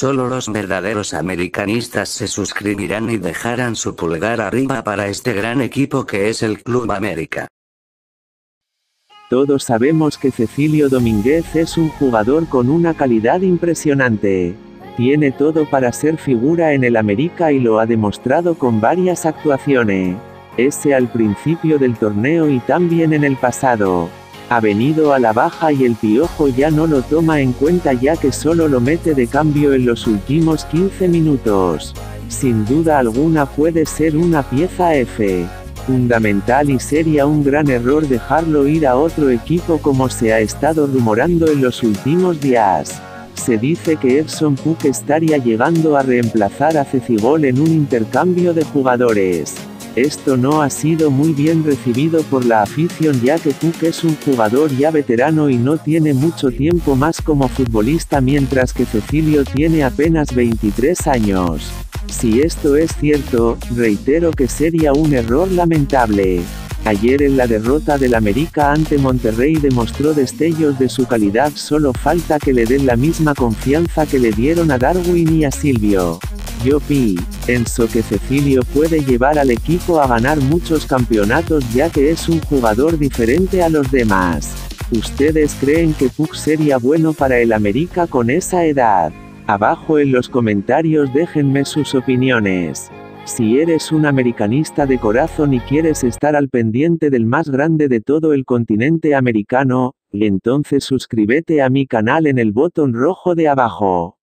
Solo los verdaderos americanistas se suscribirán y dejarán su pulgar arriba para este gran equipo que es el Club América. Todos sabemos que Cecilio Domínguez es un jugador con una calidad impresionante. Tiene todo para ser figura en el América y lo ha demostrado con varias actuaciones. Ese al principio del torneo y también en el pasado ha venido a la baja y el piojo ya no lo toma en cuenta ya que solo lo mete de cambio en los últimos 15 minutos. Sin duda alguna puede ser una pieza F. Fundamental y sería un gran error dejarlo ir a otro equipo como se ha estado rumorando en los últimos días. Se dice que Edson Puck estaría llegando a reemplazar a Cecigol en un intercambio de jugadores. Esto no ha sido muy bien recibido por la afición ya que Cook es un jugador ya veterano y no tiene mucho tiempo más como futbolista mientras que Cecilio tiene apenas 23 años. Si esto es cierto, reitero que sería un error lamentable. Ayer en la derrota del América ante Monterrey demostró destellos de su calidad solo falta que le den la misma confianza que le dieron a Darwin y a Silvio. Yo pienso que Cecilio puede llevar al equipo a ganar muchos campeonatos ya que es un jugador diferente a los demás. ¿Ustedes creen que Puck sería bueno para el América con esa edad? Abajo en los comentarios déjenme sus opiniones. Si eres un americanista de corazón y quieres estar al pendiente del más grande de todo el continente americano, entonces suscríbete a mi canal en el botón rojo de abajo.